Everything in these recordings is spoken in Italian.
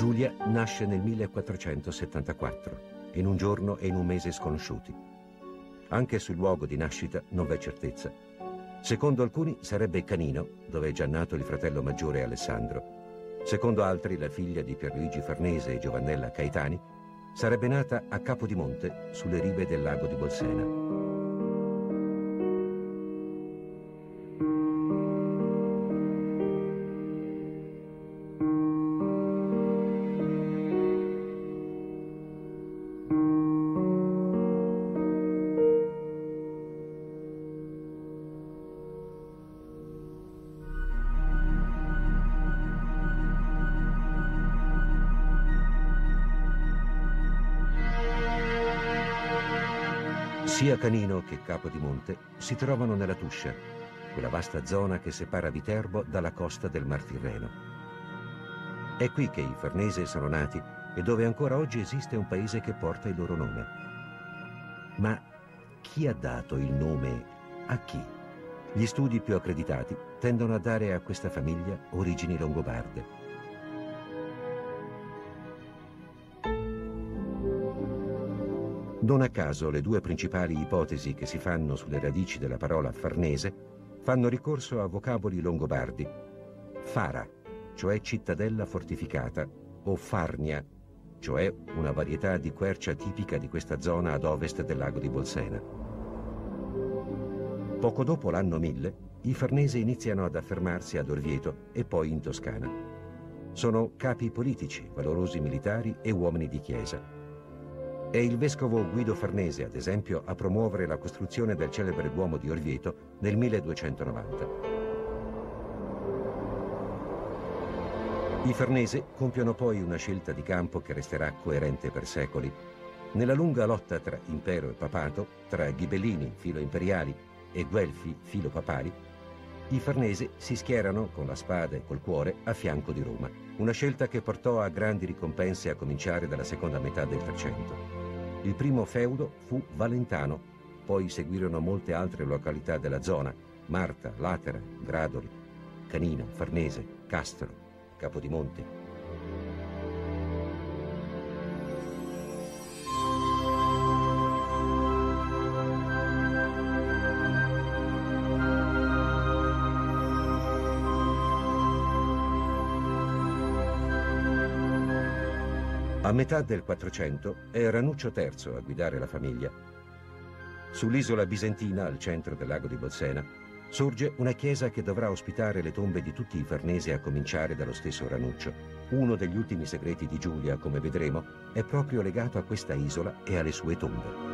Giulia nasce nel 1474, in un giorno e in un mese sconosciuti. Anche sul luogo di nascita non v'è certezza. Secondo alcuni sarebbe Canino, dove è già nato il fratello maggiore Alessandro. Secondo altri la figlia di Pierluigi Farnese e Giovannella Caetani sarebbe nata a Capodimonte, sulle rive del lago di Bolsena. Canino che Capodimonte si trovano nella Tuscia, quella vasta zona che separa Viterbo dalla costa del Mar Tirreno. È qui che i Farnese sono nati e dove ancora oggi esiste un paese che porta il loro nome. Ma chi ha dato il nome a chi? Gli studi più accreditati tendono a dare a questa famiglia origini longobarde. Non a caso le due principali ipotesi che si fanno sulle radici della parola farnese fanno ricorso a vocaboli longobardi. Fara, cioè cittadella fortificata, o Farnia, cioè una varietà di quercia tipica di questa zona ad ovest del lago di Bolsena. Poco dopo l'anno 1000, i farnesi iniziano ad affermarsi ad Orvieto e poi in Toscana. Sono capi politici, valorosi militari e uomini di chiesa. È il vescovo Guido Farnese, ad esempio, a promuovere la costruzione del celebre Duomo di Orvieto nel 1290. I Farnese compiono poi una scelta di campo che resterà coerente per secoli. Nella lunga lotta tra impero e papato, tra ghibellini, filo imperiali, e guelfi, filo papali, i Farnese si schierano con la spada e col cuore a fianco di Roma, una scelta che portò a grandi ricompense a cominciare dalla seconda metà del Trecento. Il primo feudo fu Valentano, poi seguirono molte altre località della zona, Marta, Latera, Gradoli, Canino, Farnese, Castro, Capodimonte. A metà del 400 è Ranuccio III a guidare la famiglia. Sull'isola bisentina, al centro del lago di Bolsena, sorge una chiesa che dovrà ospitare le tombe di tutti i farnesi a cominciare dallo stesso Ranuccio. Uno degli ultimi segreti di Giulia, come vedremo, è proprio legato a questa isola e alle sue tombe.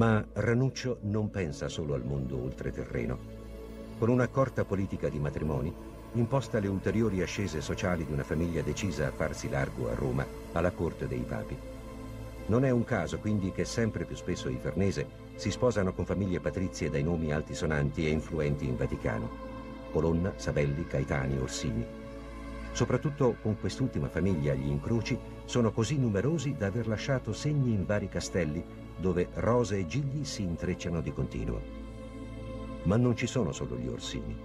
Ma Ranuccio non pensa solo al mondo oltreterreno. Con un'accorta politica di matrimoni, imposta le ulteriori ascese sociali di una famiglia decisa a farsi largo a Roma, alla corte dei papi. Non è un caso quindi che sempre più spesso i Farnese si sposano con famiglie patrizie dai nomi altisonanti e influenti in Vaticano. Colonna, Savelli, Caetani, Orsini. Soprattutto con quest'ultima famiglia gli incroci sono così numerosi da aver lasciato segni in vari castelli dove rose e gigli si intrecciano di continuo. Ma non ci sono solo gli Orsini.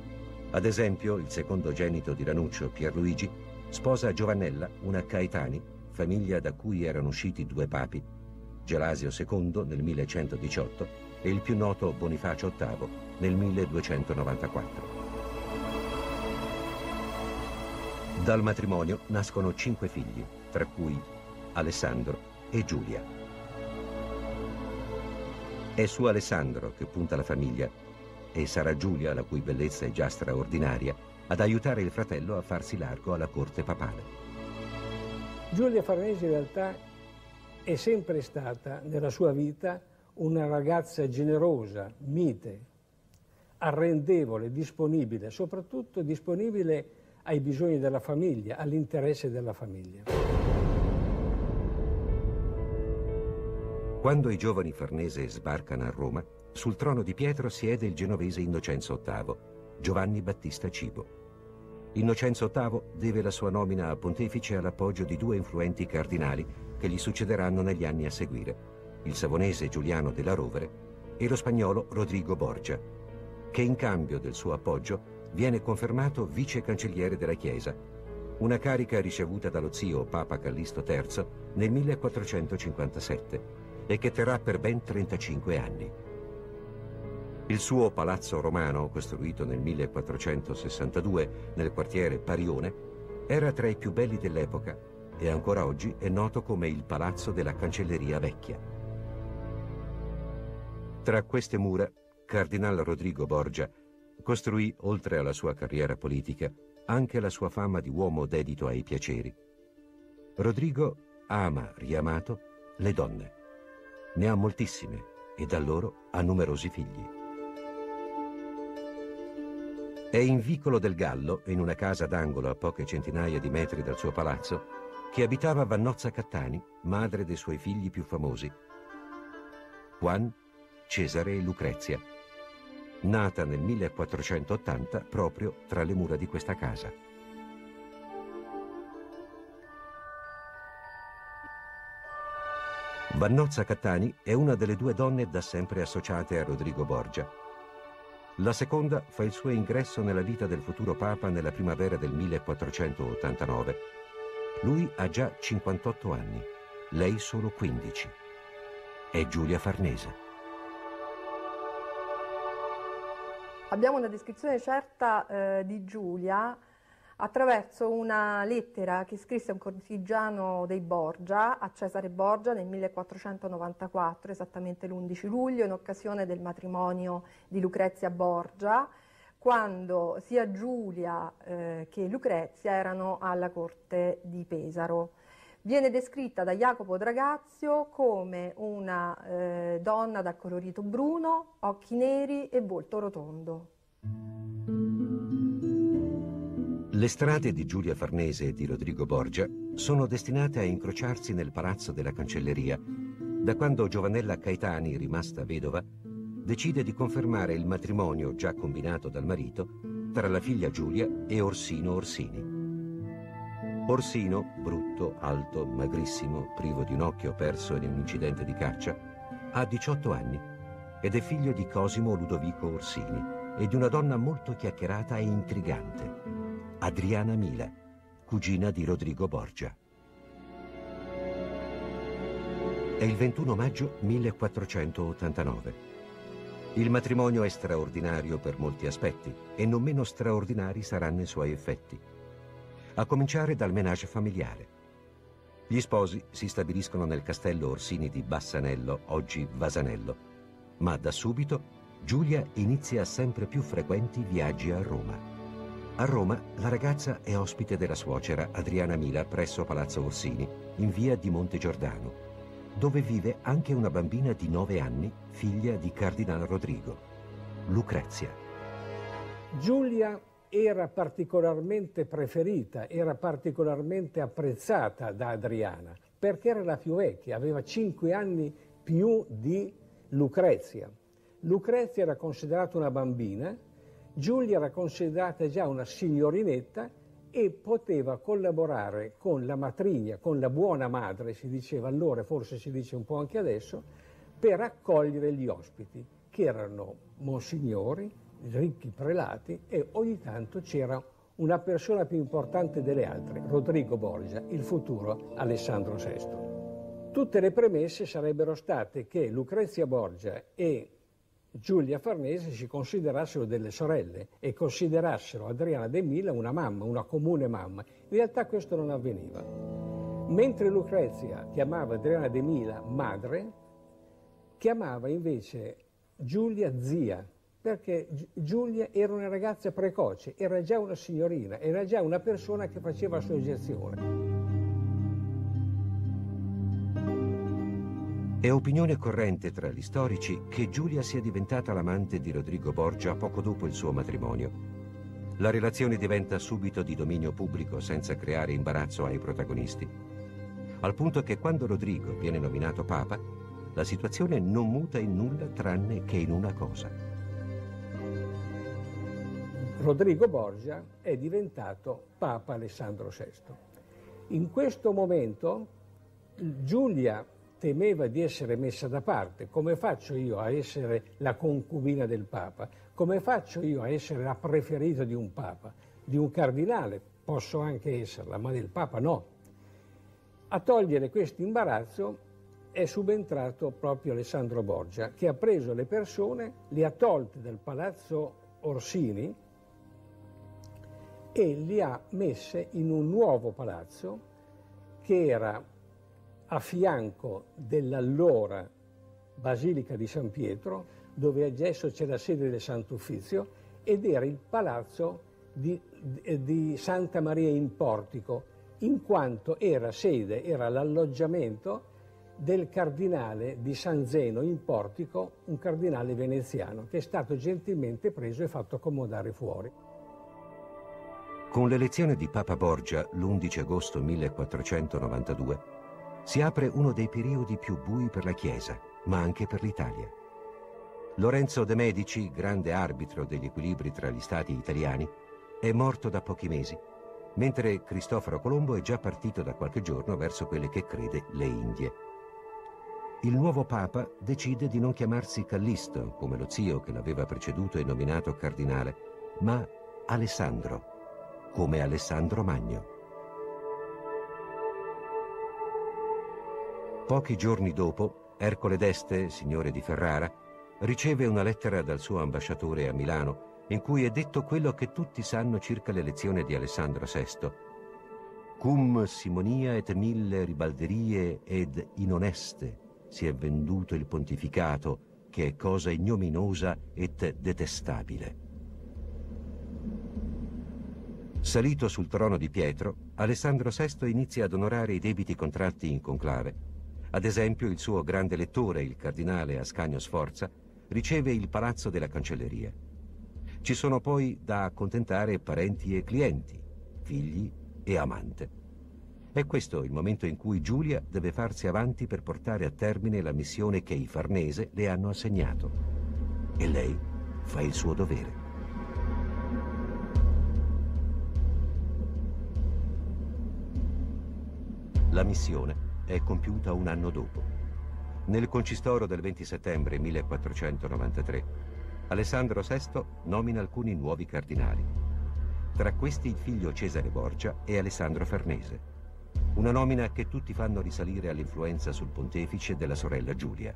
Ad esempio, il secondogenito di Ranuccio, Pierluigi, sposa Giovannella, una Caetani, famiglia da cui erano usciti due papi, Gelasio II nel 1118 e il più noto Bonifacio VIII nel 1294. Dal matrimonio nascono cinque figli, tra cui Alessandro e Giulia. È su Alessandro che punta la famiglia e sarà Giulia, la cui bellezza è già straordinaria, ad aiutare il fratello a farsi largo alla corte papale. Giulia Farnese in realtà è sempre stata nella sua vita una ragazza generosa, mite, arrendevole, disponibile, soprattutto disponibile ai bisogni della famiglia, all'interesse della famiglia. Quando i giovani Farnese sbarcano a Roma, sul trono di Pietro siede il genovese Innocenzo VIII, Giovanni Battista Cibo. Innocenzo VIII deve la sua nomina a pontefice all'appoggio di due influenti cardinali che gli succederanno negli anni a seguire, il savonese Giuliano della Rovere e lo spagnolo Rodrigo Borgia, che in cambio del suo appoggio viene confermato vice cancelliere della Chiesa, una carica ricevuta dallo zio Papa Callisto III nel 1457 e che terrà per ben 35 anni. Il suo palazzo romano, costruito nel 1462 nel quartiere Parione, era tra i più belli dell'epoca e ancora oggi è noto come il Palazzo della Cancelleria Vecchia. Tra queste mura, Cardinal Rodrigo Borgia costruì, oltre alla sua carriera politica, anche la sua fama di uomo dedito ai piaceri. Rodrigo ama, riamato, le donne. Ne ha moltissime e da loro ha numerosi figli. È in Vicolo del Gallo, in una casa d'angolo a poche centinaia di metri dal suo palazzo, che abitava Vannozza Cattani, madre dei suoi figli più famosi, Juan, Cesare e Lucrezia, nata nel 1480 proprio tra le mura di questa casa. Vannozza Cattani è una delle due donne da sempre associate a Rodrigo Borgia, la seconda fa il suo ingresso nella vita del futuro Papa nella primavera del 1489. Lui ha già 58 anni, lei solo 15. È Giulia Farnese. Abbiamo una descrizione certa eh, di Giulia attraverso una lettera che scrisse un cortigiano dei Borgia a Cesare Borgia nel 1494, esattamente l'11 luglio, in occasione del matrimonio di Lucrezia Borgia, quando sia Giulia eh, che Lucrezia erano alla corte di Pesaro. Viene descritta da Jacopo Dragazio come una eh, donna dal colorito bruno, occhi neri e volto rotondo. Le strade di Giulia Farnese e di Rodrigo Borgia sono destinate a incrociarsi nel palazzo della cancelleria, da quando Giovanella Caetani, rimasta vedova, decide di confermare il matrimonio già combinato dal marito tra la figlia Giulia e Orsino Orsini. Orsino, brutto, alto, magrissimo, privo di un occhio perso in un incidente di caccia, ha 18 anni ed è figlio di Cosimo Ludovico Orsini e di una donna molto chiacchierata e intrigante, Adriana Mila, cugina di Rodrigo Borgia. È il 21 maggio 1489. Il matrimonio è straordinario per molti aspetti e non meno straordinari saranno i suoi effetti. A cominciare dal menage familiare. Gli sposi si stabiliscono nel castello Orsini di Bassanello, oggi Vasanello, ma da subito Giulia inizia sempre più frequenti viaggi a Roma. A Roma la ragazza è ospite della suocera Adriana Mila presso Palazzo Orsini, in via di Monte Giordano, dove vive anche una bambina di 9 anni, figlia di Cardinal Rodrigo, Lucrezia. Giulia era particolarmente preferita, era particolarmente apprezzata da Adriana, perché era la più vecchia, aveva 5 anni più di Lucrezia. Lucrezia era considerata una bambina Giulia era considerata già una signorinetta e poteva collaborare con la matrigna, con la buona madre, si diceva allora, forse si dice un po' anche adesso, per accogliere gli ospiti, che erano monsignori, ricchi prelati e ogni tanto c'era una persona più importante delle altre, Rodrigo Borgia, il futuro Alessandro VI. Tutte le premesse sarebbero state che Lucrezia Borgia e Giulia Farnese si considerassero delle sorelle e considerassero Adriana De Mila una mamma, una comune mamma. In realtà questo non avveniva. Mentre Lucrezia chiamava Adriana De Mila madre, chiamava invece Giulia zia, perché Giulia era una ragazza precoce, era già una signorina, era già una persona che faceva soggezione. È opinione corrente tra gli storici che Giulia sia diventata l'amante di Rodrigo Borgia poco dopo il suo matrimonio. La relazione diventa subito di dominio pubblico senza creare imbarazzo ai protagonisti. Al punto che quando Rodrigo viene nominato papa, la situazione non muta in nulla tranne che in una cosa. Rodrigo Borgia è diventato Papa Alessandro VI. In questo momento Giulia temeva di essere messa da parte. Come faccio io a essere la concubina del Papa? Come faccio io a essere la preferita di un Papa? Di un cardinale? Posso anche esserla, ma del Papa no. A togliere questo imbarazzo è subentrato proprio Alessandro Borgia, che ha preso le persone, le ha tolte dal palazzo Orsini e li ha messe in un nuovo palazzo che era a fianco dell'allora Basilica di San Pietro, dove adesso c'è la sede del Sant'Uffizio, ed era il palazzo di, di Santa Maria in Portico, in quanto era sede, era l'alloggiamento del cardinale di San Zeno in Portico, un cardinale veneziano, che è stato gentilmente preso e fatto accomodare fuori. Con l'elezione di Papa Borgia l'11 agosto 1492 si apre uno dei periodi più bui per la Chiesa, ma anche per l'Italia. Lorenzo de' Medici, grande arbitro degli equilibri tra gli stati italiani, è morto da pochi mesi, mentre Cristoforo Colombo è già partito da qualche giorno verso quelle che crede le Indie il nuovo Papa decide di non chiamarsi Callisto, come lo zio che l'aveva preceduto e nominato cardinale, ma Alessandro, come Alessandro Magno. Pochi giorni dopo, Ercole d'Este, signore di Ferrara, riceve una lettera dal suo ambasciatore a Milano in cui è detto quello che tutti sanno circa l'elezione di Alessandro VI. Cum simonia et mille ribalderie ed inoneste si è venduto il pontificato, che è cosa ignominosa et detestabile. Salito sul trono di Pietro, Alessandro VI inizia ad onorare i debiti contratti in conclave. Ad esempio, il suo grande lettore, il cardinale Ascanio Sforza, riceve il palazzo della cancelleria. Ci sono poi da accontentare parenti e clienti, figli e amante. È questo il momento in cui Giulia deve farsi avanti per portare a termine la missione che i Farnese le hanno assegnato. E lei fa il suo dovere. La missione è compiuta un anno dopo. Nel concistoro del 20 settembre 1493, Alessandro VI nomina alcuni nuovi cardinali. Tra questi il figlio Cesare Borgia e Alessandro Farnese. Una nomina che tutti fanno risalire all'influenza sul pontefice della sorella Giulia.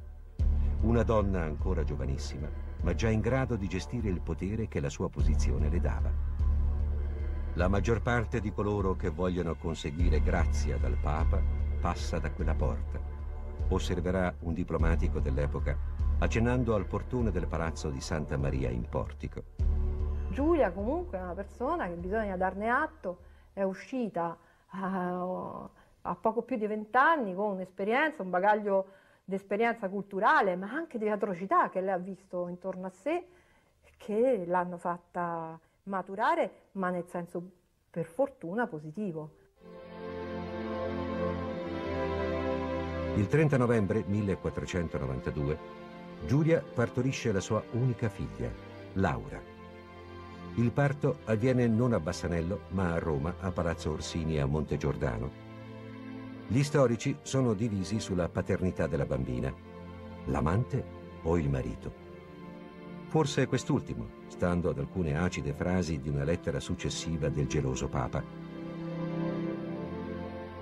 Una donna ancora giovanissima, ma già in grado di gestire il potere che la sua posizione le dava. La maggior parte di coloro che vogliono conseguire grazia dal Papa passa da quella porta, osserverà un diplomatico dell'epoca accennando al portone del palazzo di Santa Maria in Portico. Giulia comunque è una persona che bisogna darne atto, è uscita a, a poco più di vent'anni con un'esperienza, un bagaglio di esperienza culturale, ma anche di atrocità che lei ha visto intorno a sé, che l'hanno fatta maturare, ma nel senso per fortuna positivo. Il 30 novembre 1492 Giulia partorisce la sua unica figlia, Laura. Il parto avviene non a Bassanello, ma a Roma, a Palazzo Orsini a Monte Giordano. Gli storici sono divisi sulla paternità della bambina, l'amante o il marito. Forse quest'ultimo, stando ad alcune acide frasi di una lettera successiva del geloso Papa.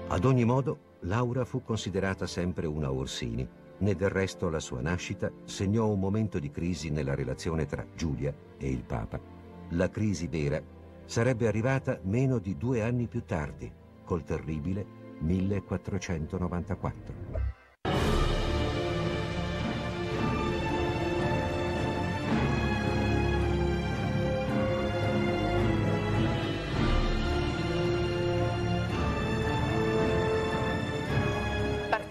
Ad ogni modo, Laura fu considerata sempre una Orsini, né del resto la sua nascita segnò un momento di crisi nella relazione tra Giulia e il Papa. La crisi vera sarebbe arrivata meno di due anni più tardi, col terribile 1494.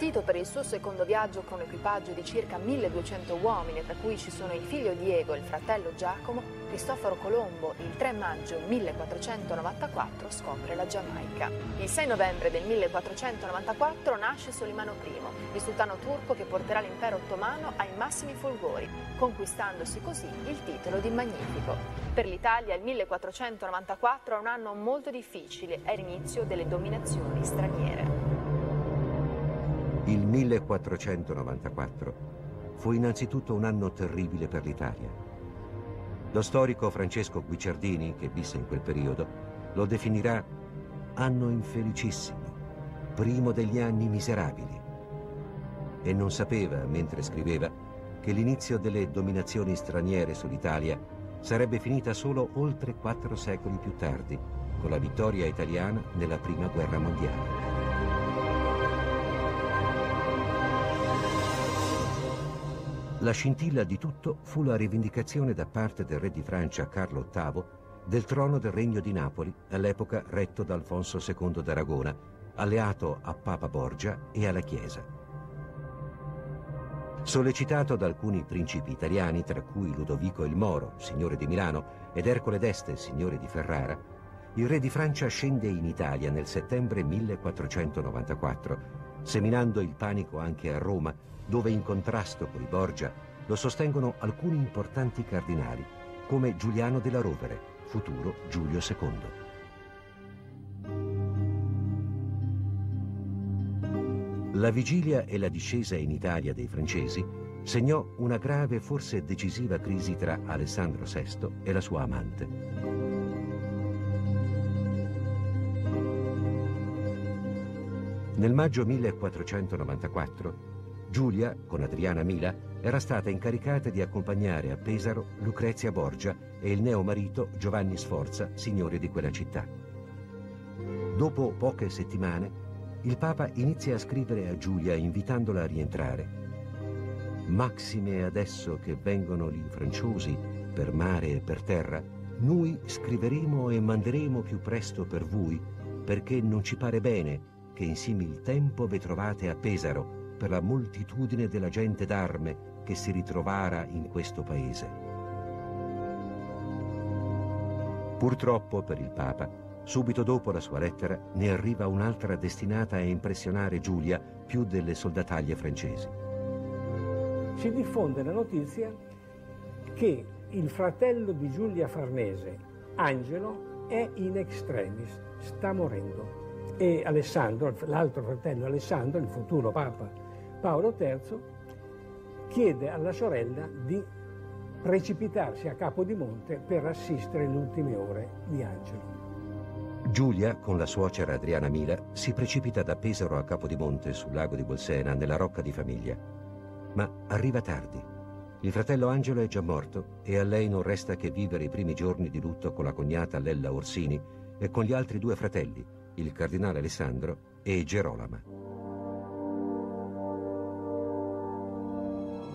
Partito per il suo secondo viaggio con un equipaggio di circa 1200 uomini, tra cui ci sono il figlio Diego e il fratello Giacomo, Cristoforo Colombo il 3 maggio 1494 scopre la Giamaica. Il 6 novembre del 1494 nasce Solimano I, il sultano turco che porterà l'impero ottomano ai massimi fulgori, conquistandosi così il titolo di Magnifico. Per l'Italia il 1494 è un anno molto difficile, è l'inizio delle dominazioni straniere. Il 1494 fu innanzitutto un anno terribile per l'Italia. Lo storico Francesco Guicciardini, che visse in quel periodo, lo definirà anno infelicissimo, primo degli anni miserabili. E non sapeva, mentre scriveva, che l'inizio delle dominazioni straniere sull'Italia sarebbe finita solo oltre quattro secoli più tardi, con la vittoria italiana nella Prima Guerra Mondiale. La scintilla di tutto fu la rivendicazione da parte del re di Francia Carlo VIII del trono del Regno di Napoli, all'epoca retto da Alfonso II d'Aragona, alleato a Papa Borgia e alla Chiesa. Sollecitato da alcuni principi italiani, tra cui Ludovico il Moro, signore di Milano, ed Ercole d'Este, signore di Ferrara, il re di Francia scende in Italia nel settembre 1494, seminando il panico anche a Roma, dove in contrasto con i Borgia lo sostengono alcuni importanti cardinali, come Giuliano della Rovere, futuro Giulio II. La vigilia e la discesa in Italia dei francesi segnò una grave, forse decisiva crisi tra Alessandro VI e la sua amante. Nel maggio 1494 Giulia, con Adriana Mila, era stata incaricata di accompagnare a Pesaro Lucrezia Borgia e il neomarito Giovanni Sforza, signore di quella città. Dopo poche settimane, il Papa inizia a scrivere a Giulia invitandola a rientrare. Maxime adesso che vengono gli franciosi per mare e per terra, noi scriveremo e manderemo più presto per voi, perché non ci pare bene che in simil tempo ve trovate a Pesaro, per la moltitudine della gente d'arme che si ritrovara in questo paese. Purtroppo per il Papa, subito dopo la sua lettera, ne arriva un'altra destinata a impressionare Giulia più delle soldataglie francesi. Si diffonde la notizia che il fratello di Giulia Farnese, Angelo, è in extremis, sta morendo. E Alessandro, l'altro fratello Alessandro, il futuro Papa Paolo III chiede alla sorella di precipitarsi a Capodimonte per assistere le ultime ore di Angelo. Giulia, con la suocera Adriana Mila, si precipita da Pesaro a Capodimonte, sul lago di Bolsena, nella rocca di famiglia. Ma arriva tardi. Il fratello Angelo è già morto e a lei non resta che vivere i primi giorni di lutto con la cognata Lella Orsini e con gli altri due fratelli, il cardinale Alessandro e Gerolama.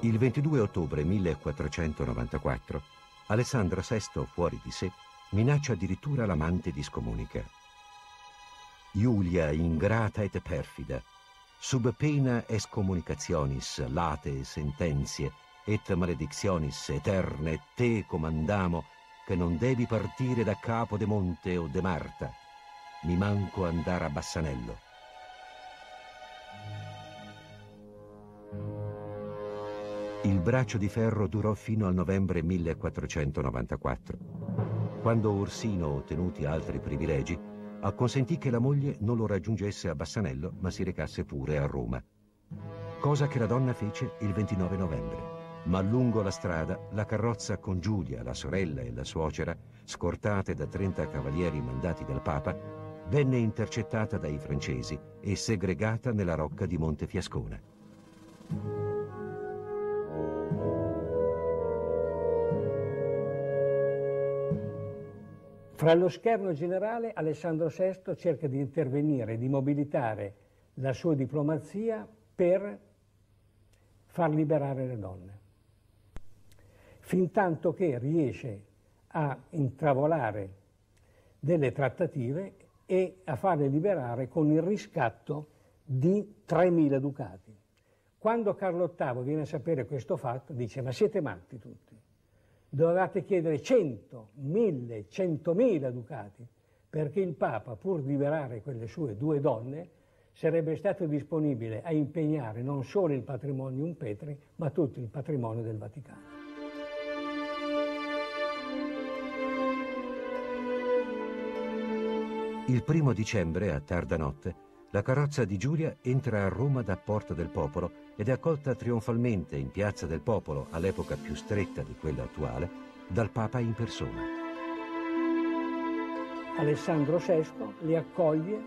Il 22 ottobre 1494 Alessandro VI, fuori di sé, minaccia addirittura l'amante di scomunica. Iulia ingrata et perfida, sub pena escomunicationis late sentenzie et maledictionis eterne te comandamo che non devi partire da Capo de Monte o de Marta, mi manco andare a Bassanello. Il braccio di ferro durò fino al novembre 1494, quando Orsino, ottenuti altri privilegi, acconsentì che la moglie non lo raggiungesse a Bassanello, ma si recasse pure a Roma. Cosa che la donna fece il 29 novembre. Ma lungo la strada, la carrozza con Giulia, la sorella e la suocera, scortate da 30 cavalieri mandati dal Papa, venne intercettata dai francesi e segregata nella rocca di Monte Fiascona. Fra lo scherno generale Alessandro VI cerca di intervenire, di mobilitare la sua diplomazia per far liberare le donne. Fintanto che riesce a intravolare delle trattative e a farle liberare con il riscatto di 3.000 ducati. Quando Carlo VIII viene a sapere questo fatto, dice ma siete matti tutti, dovevate chiedere 100, 1000, 100.000 ducati, perché il Papa, pur liberare quelle sue due donne, sarebbe stato disponibile a impegnare non solo il patrimonio Petri, ma tutto il patrimonio del Vaticano. Il primo dicembre, a tarda notte, la carrozza di Giulia entra a Roma da Porta del Popolo ed è accolta trionfalmente in Piazza del Popolo, all'epoca più stretta di quella attuale, dal Papa in persona. Alessandro VI li accoglie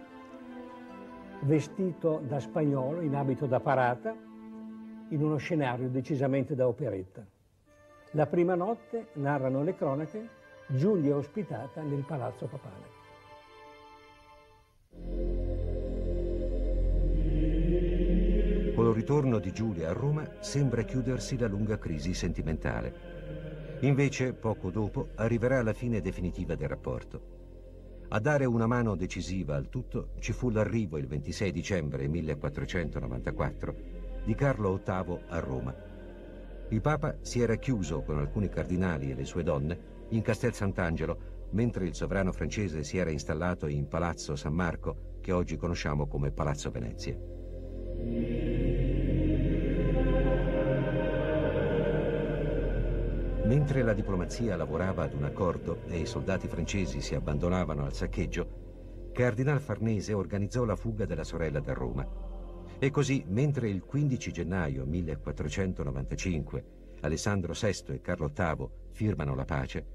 vestito da spagnolo, in abito da parata, in uno scenario decisamente da operetta. La prima notte, narrano le cronache, Giulia è ospitata nel palazzo papale. Col ritorno di Giulia a Roma sembra chiudersi la lunga crisi sentimentale. Invece, poco dopo, arriverà la fine definitiva del rapporto. A dare una mano decisiva al tutto ci fu l'arrivo il 26 dicembre 1494 di Carlo VIII a Roma. Il Papa si era chiuso con alcuni cardinali e le sue donne in Castel Sant'Angelo, mentre il sovrano francese si era installato in Palazzo San Marco, che oggi conosciamo come Palazzo Venezia. Mentre la diplomazia lavorava ad un accordo e i soldati francesi si abbandonavano al saccheggio, Cardinal Farnese organizzò la fuga della sorella da Roma. E così, mentre il 15 gennaio 1495 Alessandro VI e Carlo VIII firmano la pace,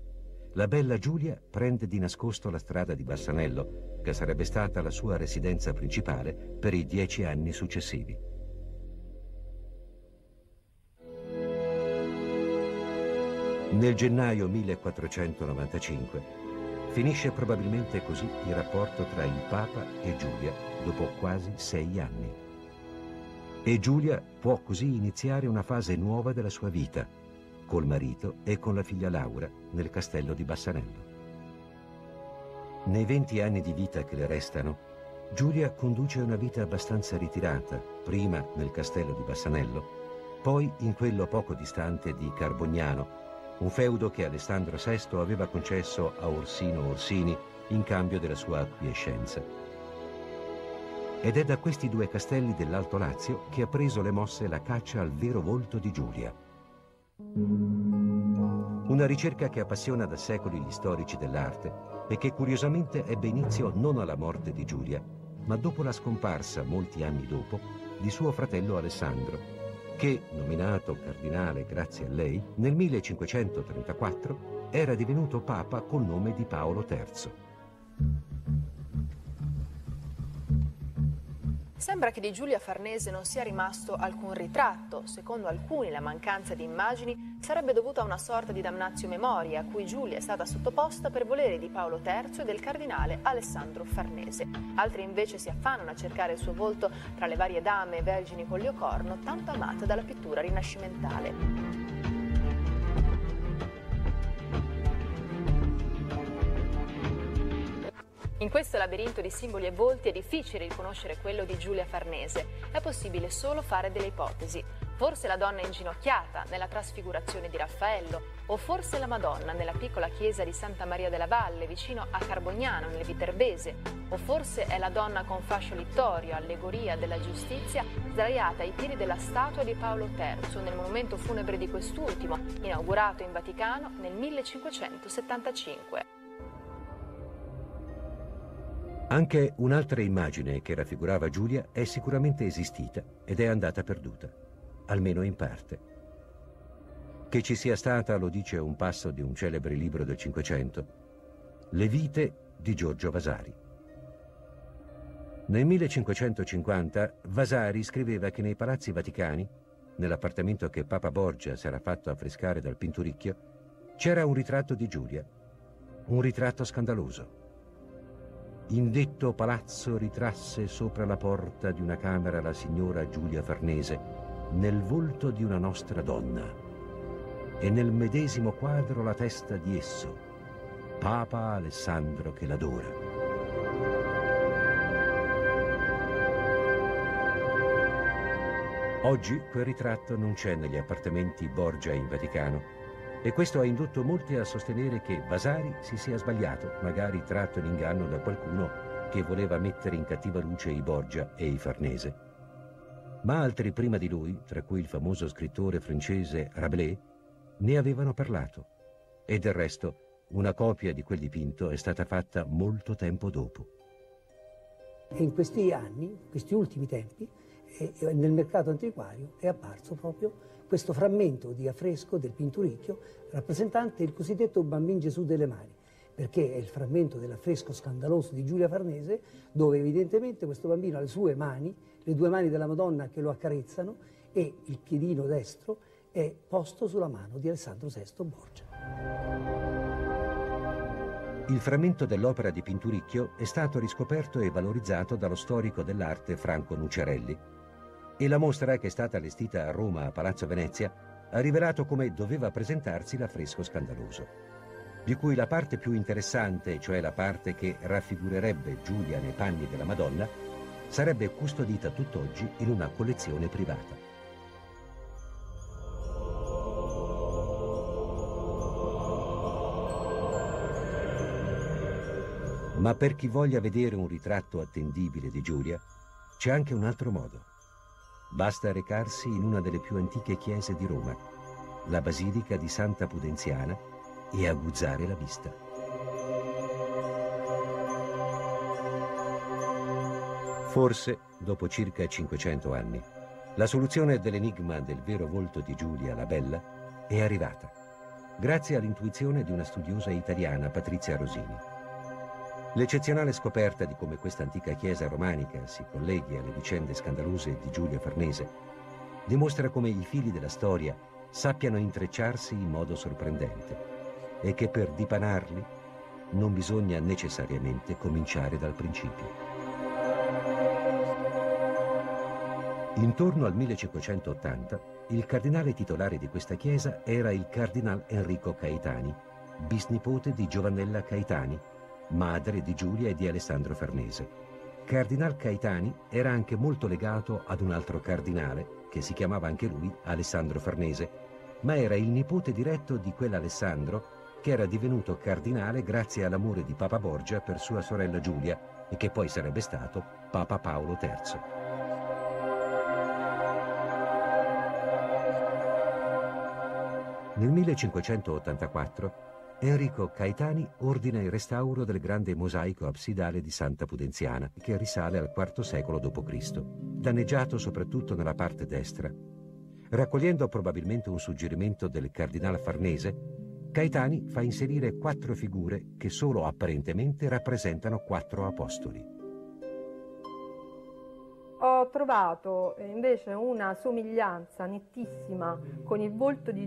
la bella Giulia prende di nascosto la strada di Bassanello, che sarebbe stata la sua residenza principale per i dieci anni successivi. Nel gennaio 1495 finisce probabilmente così il rapporto tra il Papa e Giulia dopo quasi sei anni. E Giulia può così iniziare una fase nuova della sua vita, col marito e con la figlia Laura nel castello di Bassanello. Nei 20 anni di vita che le restano, Giulia conduce una vita abbastanza ritirata, prima nel castello di Bassanello, poi in quello poco distante di Carbognano, un feudo che Alessandro VI aveva concesso a Orsino Orsini in cambio della sua acquiescenza. Ed è da questi due castelli dell'Alto Lazio che ha preso le mosse la caccia al vero volto di Giulia. Una ricerca che appassiona da secoli gli storici dell'arte e che curiosamente ebbe inizio non alla morte di Giulia, ma dopo la scomparsa, molti anni dopo, di suo fratello Alessandro, che, nominato cardinale grazie a lei, nel 1534 era divenuto papa col nome di Paolo III. Sembra che di Giulia Farnese non sia rimasto alcun ritratto. Secondo alcuni la mancanza di immagini sarebbe dovuta a una sorta di damnatio memoria a cui Giulia è stata sottoposta per volere di Paolo III e del cardinale Alessandro Farnese. Altri invece si affannano a cercare il suo volto tra le varie dame e vergini con Leocorno, tanto amate dalla pittura rinascimentale. In questo labirinto di simboli e volti è difficile riconoscere quello di Giulia Farnese. È possibile solo fare delle ipotesi. Forse la donna inginocchiata nella trasfigurazione di Raffaello, o forse la Madonna nella piccola chiesa di Santa Maria della Valle, vicino a Carbognano, nel Viterbese, o forse è la donna con fascio littorio, allegoria della giustizia, sdraiata ai piedi della statua di Paolo III nel monumento funebre di quest'ultimo, inaugurato in Vaticano nel 1575. Anche un'altra immagine che raffigurava Giulia è sicuramente esistita ed è andata perduta, almeno in parte. Che ci sia stata lo dice un passo di un celebre libro del Cinquecento, Le vite di Giorgio Vasari. Nel 1550 Vasari scriveva che nei palazzi vaticani, nell'appartamento che Papa Borgia s'era fatto affrescare dal Pinturicchio, c'era un ritratto di Giulia, un ritratto scandaloso. In detto palazzo ritrasse sopra la porta di una camera la signora Giulia Farnese, nel volto di una nostra donna, e nel medesimo quadro la testa di esso, Papa Alessandro che l'adora. Oggi quel ritratto non c'è negli appartamenti Borgia in Vaticano e questo ha indotto molti a sostenere che Vasari si sia sbagliato, magari tratto in inganno da qualcuno che voleva mettere in cattiva luce i Borgia e i Farnese. Ma altri prima di lui, tra cui il famoso scrittore francese Rabelais, ne avevano parlato. E del resto, una copia di quel dipinto è stata fatta molto tempo dopo. in questi anni, questi ultimi tempi, nel mercato antiquario è apparso proprio questo frammento di affresco del Pinturicchio rappresentante il cosiddetto Bambin Gesù delle mani perché è il frammento dell'affresco scandaloso di Giulia Farnese, dove evidentemente questo bambino ha le sue mani, le due mani della Madonna che lo accarezzano e il piedino destro è posto sulla mano di Alessandro VI Borgia. Il frammento dell'opera di Pinturicchio è stato riscoperto e valorizzato dallo storico dell'arte Franco Nucciarelli e la mostra che è stata allestita a Roma a Palazzo Venezia ha rivelato come doveva presentarsi l'affresco scandaloso di cui la parte più interessante, cioè la parte che raffigurerebbe Giulia nei panni della Madonna, sarebbe custodita tutt'oggi in una collezione privata. Ma per chi voglia vedere un ritratto attendibile di Giulia, c'è anche un altro modo. Basta recarsi in una delle più antiche chiese di Roma, la Basilica di Santa Pudenziana, e aguzzare la vista. Forse, dopo circa 500 anni, la soluzione dell'enigma del vero volto di Giulia la Bella è arrivata, grazie all'intuizione di una studiosa italiana, Patrizia Rosini. L'eccezionale scoperta di come questa antica chiesa romanica si colleghi alle vicende scandalose di Giulia Farnese dimostra come i fili della storia sappiano intrecciarsi in modo sorprendente e che per dipanarli non bisogna necessariamente cominciare dal principio. Intorno al 1580 il cardinale titolare di questa chiesa era il cardinal Enrico Caetani, bisnipote di Giovannella Caetani, madre di Giulia e di Alessandro Farnese. Cardinal Caetani era anche molto legato ad un altro cardinale, che si chiamava anche lui Alessandro Farnese, ma era il nipote diretto di quell'Alessandro che era divenuto cardinale grazie all'amore di Papa Borgia per sua sorella Giulia e che poi sarebbe stato Papa Paolo III. Nel 1584 Enrico Caetani ordina il restauro del grande mosaico absidale di Santa Pudenziana, che risale al IV secolo d.C., danneggiato soprattutto nella parte destra. Raccogliendo probabilmente un suggerimento del cardinale Farnese, Caetani fa inserire quattro figure che solo apparentemente rappresentano quattro apostoli. Ho trovato eh, invece una somiglianza nettissima con il volto di,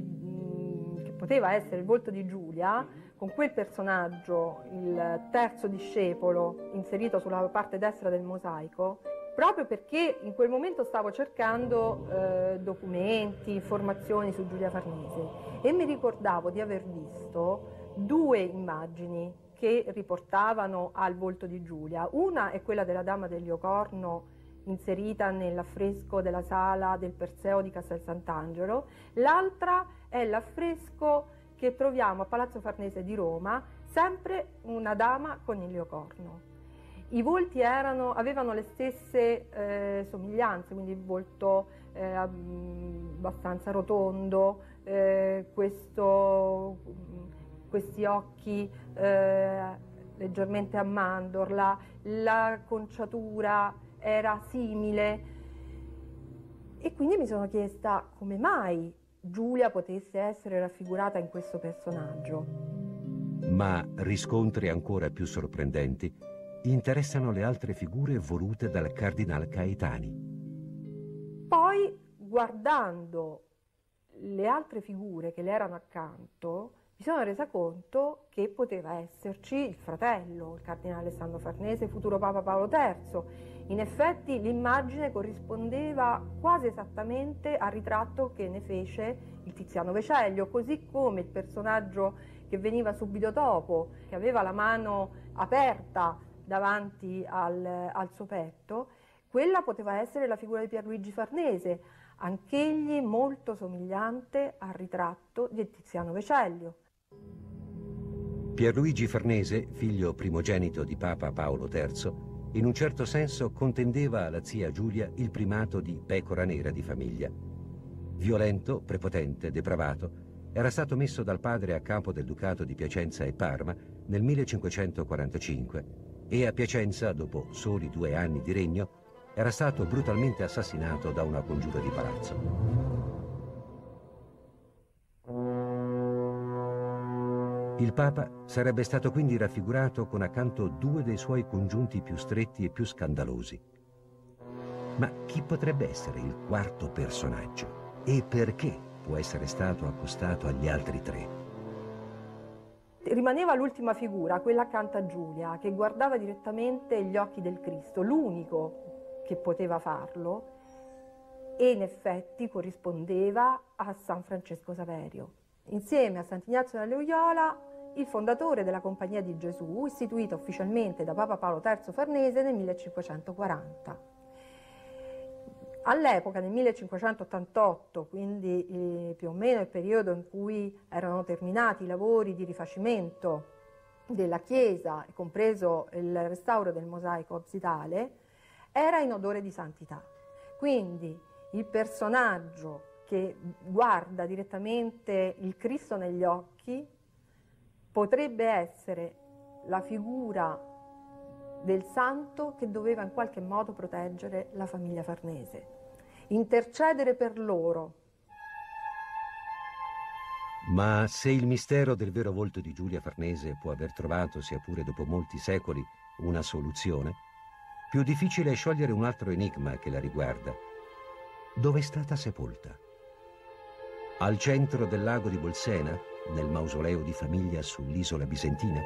poteva essere il volto di Giulia, con quel personaggio, il terzo discepolo inserito sulla parte destra del mosaico, proprio perché in quel momento stavo cercando eh, documenti, informazioni su Giulia Farnese e mi ricordavo di aver visto due immagini che riportavano al volto di Giulia. Una è quella della Dama dell'Iocorno inserita nell'affresco della sala del Perseo di Castel Sant'Angelo, l'altra è l'affresco che troviamo a Palazzo Farnese di Roma, sempre una dama con il Liocorno. I volti erano, avevano le stesse eh, somiglianze, quindi il volto eh, abbastanza rotondo, eh, questo, questi occhi eh, leggermente a mandorla, la conciatura era simile e quindi mi sono chiesta come mai Giulia potesse essere raffigurata in questo personaggio. Ma riscontri ancora più sorprendenti interessano le altre figure volute dal cardinale Caetani. Poi, guardando le altre figure che le erano accanto, mi sono resa conto che poteva esserci il fratello, il cardinale Alessandro Farnese, futuro Papa Paolo III. In effetti l'immagine corrispondeva quasi esattamente al ritratto che ne fece il Tiziano Veceglio, così come il personaggio che veniva subito dopo, che aveva la mano aperta davanti al, al suo petto, Quella poteva essere la figura di Pierluigi Farnese, anch'egli molto somigliante al ritratto di Tiziano Vecellio. Pierluigi Farnese, figlio primogenito di Papa Paolo III, in un certo senso contendeva alla zia Giulia il primato di pecora nera di famiglia. Violento, prepotente, depravato, era stato messo dal padre a capo del ducato di Piacenza e Parma nel 1545 e a Piacenza, dopo soli due anni di regno, era stato brutalmente assassinato da una congiura di palazzo. Il Papa sarebbe stato quindi raffigurato con accanto due dei suoi congiunti più stretti e più scandalosi. Ma chi potrebbe essere il quarto personaggio? E perché può essere stato accostato agli altri tre? Rimaneva l'ultima figura, quella accanto a Giulia, che guardava direttamente gli occhi del Cristo, l'unico che poteva farlo, e in effetti corrispondeva a San Francesco Saverio. Insieme a Sant'Ignazio da Loyola il fondatore della Compagnia di Gesù, istituita ufficialmente da Papa Paolo III Farnese nel 1540. All'epoca, nel 1588, quindi eh, più o meno il periodo in cui erano terminati i lavori di rifacimento della chiesa, compreso il restauro del mosaico absidale, era in odore di santità. Quindi il personaggio che guarda direttamente il Cristo negli occhi potrebbe essere la figura del santo che doveva in qualche modo proteggere la famiglia farnese, intercedere per loro. Ma se il mistero del vero volto di Giulia Farnese può aver trovato, sia pure dopo molti secoli, una soluzione, più difficile è sciogliere un altro enigma che la riguarda. Dove è stata sepolta? Al centro del lago di Bolsena? nel mausoleo di famiglia sull'isola bisentina?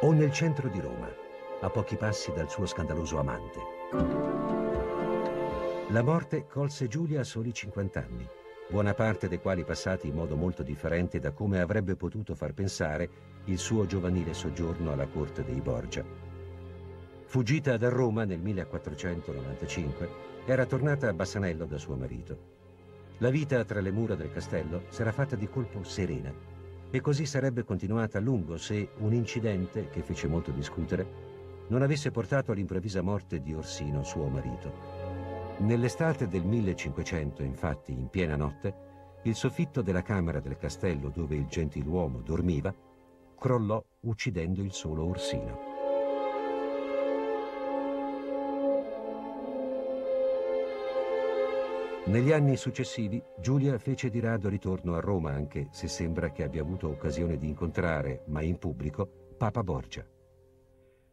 O nel centro di Roma, a pochi passi dal suo scandaloso amante? La morte colse Giulia a soli 50 anni, buona parte dei quali passati in modo molto differente da come avrebbe potuto far pensare il suo giovanile soggiorno alla corte dei Borgia. Fuggita da Roma nel 1495, era tornata a Bassanello da suo marito. La vita tra le mura del castello s'era fatta di colpo serena e così sarebbe continuata a lungo se un incidente che fece molto discutere non avesse portato all'improvvisa morte di Orsino, suo marito. Nell'estate del 1500, infatti, in piena notte, il soffitto della camera del castello dove il gentiluomo dormiva crollò uccidendo il solo Orsino. Negli anni successivi Giulia fece di rado ritorno a Roma, anche se sembra che abbia avuto occasione di incontrare, ma in pubblico, Papa Borgia.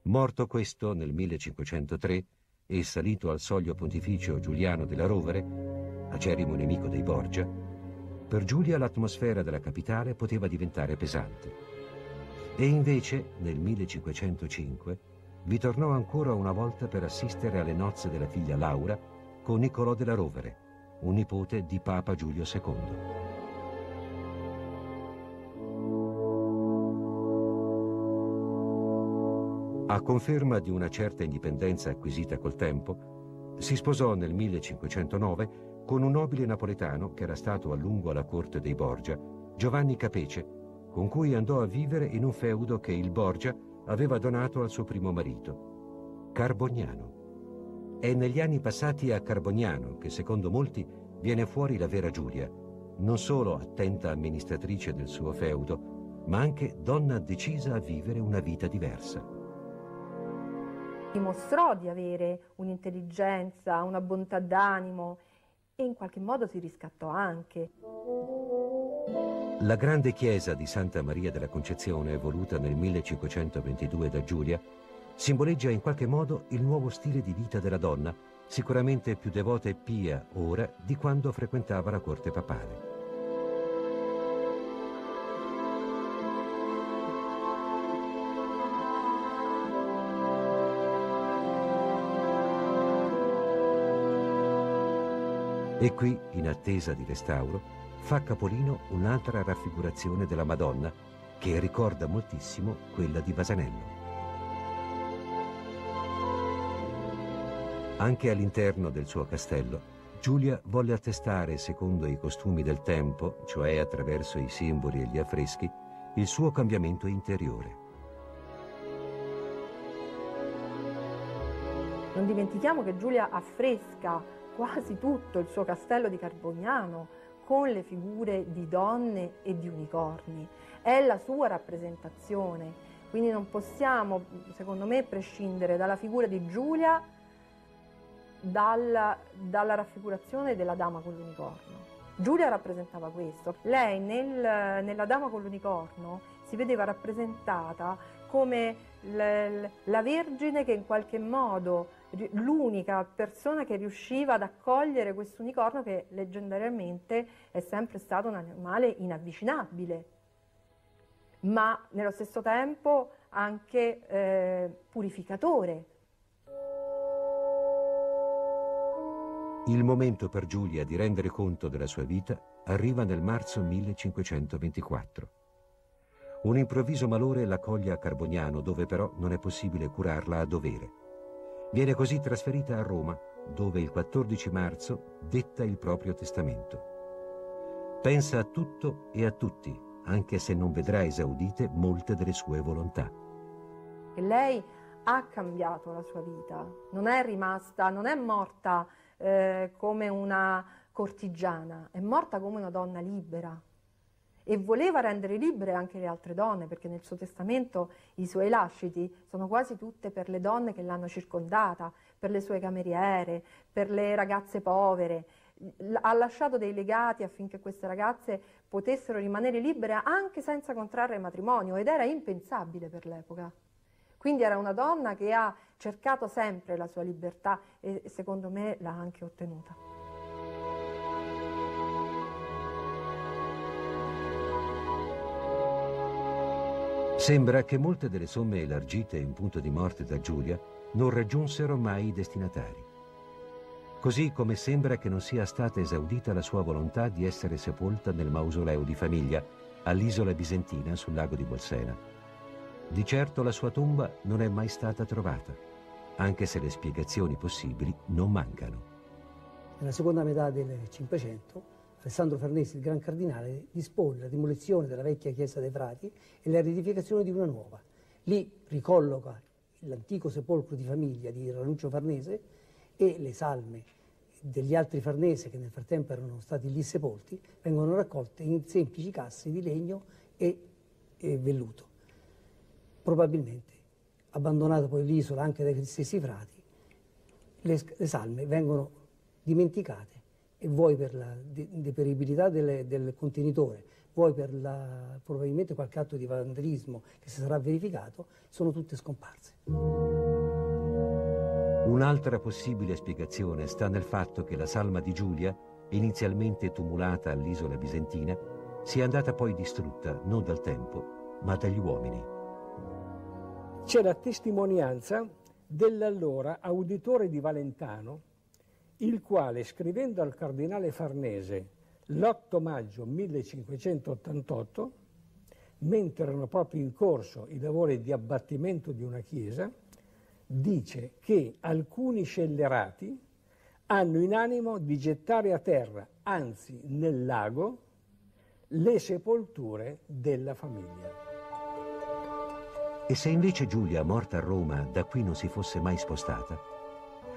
Morto questo nel 1503 e salito al soglio pontificio Giuliano della Rovere, acerimo nemico dei Borgia, per Giulia l'atmosfera della capitale poteva diventare pesante. E invece, nel 1505, vi tornò ancora una volta per assistere alle nozze della figlia Laura con Niccolò della Rovere, un nipote di Papa Giulio II. A conferma di una certa indipendenza acquisita col tempo, si sposò nel 1509 con un nobile napoletano che era stato a lungo alla corte dei Borgia, Giovanni Capece, con cui andò a vivere in un feudo che il Borgia aveva donato al suo primo marito, Carbognano. È negli anni passati a Carbognano che, secondo molti, viene fuori la vera Giulia, non solo attenta amministratrice del suo feudo, ma anche donna decisa a vivere una vita diversa. Dimostrò di avere un'intelligenza, una bontà d'animo e in qualche modo si riscattò anche. La grande chiesa di Santa Maria della Concezione, voluta nel 1522 da Giulia, simboleggia in qualche modo il nuovo stile di vita della donna, sicuramente più devota e pia ora di quando frequentava la corte papale. E qui, in attesa di restauro, fa capolino un'altra raffigurazione della Madonna che ricorda moltissimo quella di Basanello. Anche all'interno del suo castello, Giulia volle attestare, secondo i costumi del tempo, cioè attraverso i simboli e gli affreschi, il suo cambiamento interiore. Non dimentichiamo che Giulia affresca quasi tutto il suo castello di Carbognano con le figure di donne e di unicorni. È la sua rappresentazione, quindi non possiamo, secondo me, prescindere dalla figura di Giulia dalla, dalla raffigurazione della dama con l'unicorno. Giulia rappresentava questo. Lei nel, nella dama con l'unicorno si vedeva rappresentata come la Vergine che in qualche modo l'unica persona che riusciva ad accogliere questo unicorno che leggendariamente è sempre stato un animale inavvicinabile, ma nello stesso tempo anche eh, purificatore. Il momento per Giulia di rendere conto della sua vita arriva nel marzo 1524. Un improvviso malore la coglie a Carbognano, dove però non è possibile curarla a dovere. Viene così trasferita a Roma, dove il 14 marzo detta il proprio testamento. Pensa a tutto e a tutti, anche se non vedrà esaudite molte delle sue volontà. E lei ha cambiato la sua vita, non è rimasta, non è morta eh, come una cortigiana, è morta come una donna libera e voleva rendere libere anche le altre donne perché nel suo testamento i suoi lasciti sono quasi tutte per le donne che l'hanno circondata, per le sue cameriere, per le ragazze povere. Ha lasciato dei legati affinché queste ragazze potessero rimanere libere anche senza contrarre matrimonio ed era impensabile per l'epoca. Quindi era una donna che ha cercato sempre la sua libertà e secondo me l'ha anche ottenuta. Sembra che molte delle somme elargite in punto di morte da Giulia non raggiunsero mai i destinatari. Così come sembra che non sia stata esaudita la sua volontà di essere sepolta nel mausoleo di famiglia all'isola bisentina sul lago di Bolsena. Di certo la sua tomba non è mai stata trovata, anche se le spiegazioni possibili non mancano. Nella seconda metà del Cinquecento, Alessandro Farnese, il Gran Cardinale, dispone la demolizione della vecchia chiesa dei frati e la riedificazione di una nuova. Lì ricolloca l'antico sepolcro di famiglia di Ranuccio Farnese e le salme degli altri Farnese che nel frattempo erano stati lì sepolti vengono raccolte in semplici casse di legno e, e velluto probabilmente abbandonata poi l'isola anche dai stessi frati, le, le, salme vengono dimenticate e vuoi per la deperibilità del, del contenitore, vuoi per la, probabilmente qualche atto di vandalismo che si sarà verificato, sono tutte scomparse. Un'altra possibile spiegazione sta nel fatto che la salma di Giulia, inizialmente tumulata all'isola bisentina, sia andata poi distrutta non dal tempo, ma dagli uomini c'è la testimonianza dell'allora auditore di Valentano, il quale scrivendo al cardinale Farnese l'8 maggio 1588, mentre erano proprio in corso i lavori di abbattimento di una chiesa, dice che alcuni scellerati hanno in animo di gettare a terra, anzi nel lago, le sepolture della famiglia. E se invece Giulia, morta a Roma, da qui non si fosse mai spostata?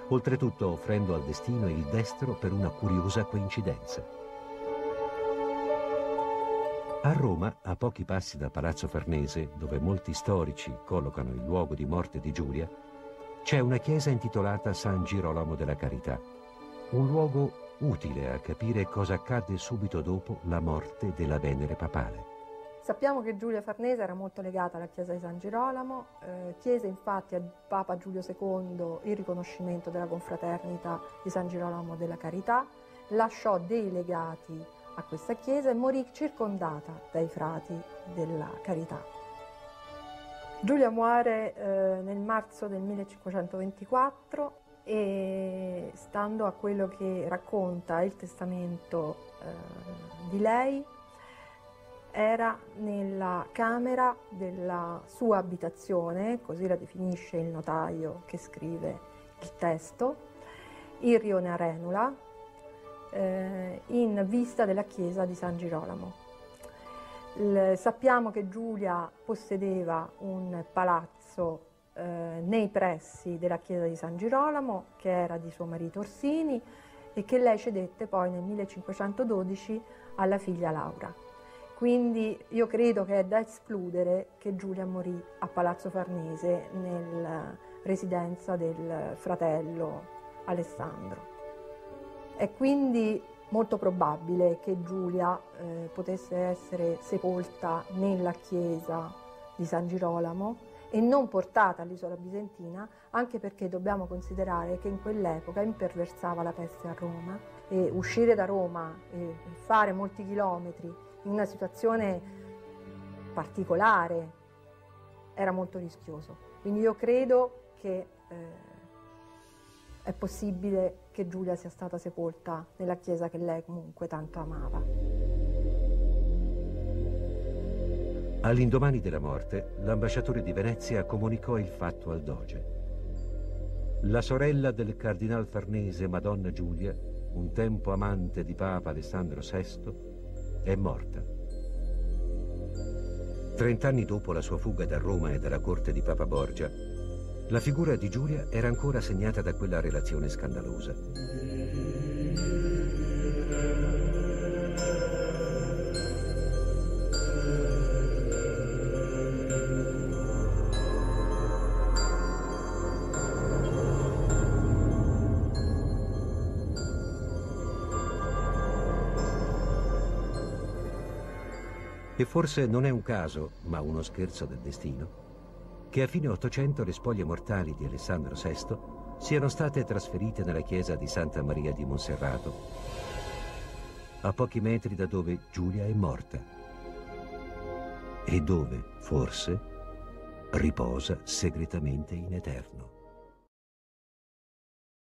Oltretutto offrendo al destino il destro per una curiosa coincidenza. A Roma, a pochi passi da Palazzo Farnese, dove molti storici collocano il luogo di morte di Giulia, c'è una chiesa intitolata San Girolamo della Carità, un luogo utile a capire cosa accadde subito dopo la morte della Venere papale. Sappiamo che Giulia Farnese era molto legata alla chiesa di San Girolamo, eh, chiese infatti a Papa Giulio II il riconoscimento della confraternita di San Girolamo della Carità, lasciò dei legati a questa chiesa e morì circondata dai frati della Carità. Giulia muore eh, nel marzo del 1524 e stando a quello che racconta il testamento eh, di lei, era nella camera della sua abitazione, così la definisce il notaio che scrive il testo, il rione Arenula, eh, in vista della chiesa di San Girolamo. L sappiamo che Giulia possedeva un palazzo eh, nei pressi della chiesa di San Girolamo, che era di suo marito Orsini, e che lei cedette poi nel 1512 alla figlia Laura. Quindi io credo che è da escludere che Giulia morì a Palazzo Farnese nella residenza del fratello Alessandro. È quindi molto probabile che Giulia eh, potesse essere sepolta nella chiesa di San Girolamo e non portata all'isola bisentina, anche perché dobbiamo considerare che in quell'epoca imperversava la peste a Roma e uscire da Roma e fare molti chilometri in una situazione particolare era molto rischioso. Quindi io credo che eh, è possibile che Giulia sia stata sepolta nella chiesa che lei comunque tanto amava. All'indomani della morte, l'ambasciatore di Venezia comunicò il fatto al doge. La sorella del cardinal farnese Madonna Giulia, un tempo amante di Papa Alessandro VI, è morta. Trent'anni dopo la sua fuga da Roma e dalla corte di Papa Borgia, la figura di Giulia era ancora segnata da quella relazione scandalosa. Forse non è un caso, ma uno scherzo del destino, che a fine Ottocento le spoglie mortali di Alessandro VI siano state trasferite nella chiesa di Santa Maria di Monserrato, a pochi metri da dove Giulia è morta e dove, forse, riposa segretamente in eterno.